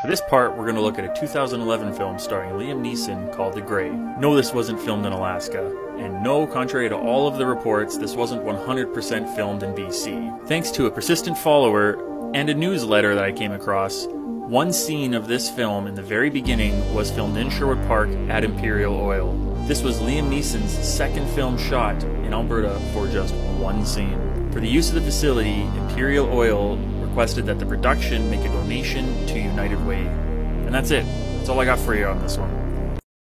For this part, we're going to look at a 2011 film starring Liam Neeson called The Grey. No, this wasn't filmed in Alaska. And no, contrary to all of the reports, this wasn't 100% filmed in BC. Thanks to a persistent follower and a newsletter that I came across, one scene of this film in the very beginning was filmed in Sherwood Park at Imperial Oil. This was Liam Neeson's second film shot in Alberta for just one scene. For the use of the facility, Imperial Oil requested that the production make a donation to United Way. And that's it. That's all I got for you on this one.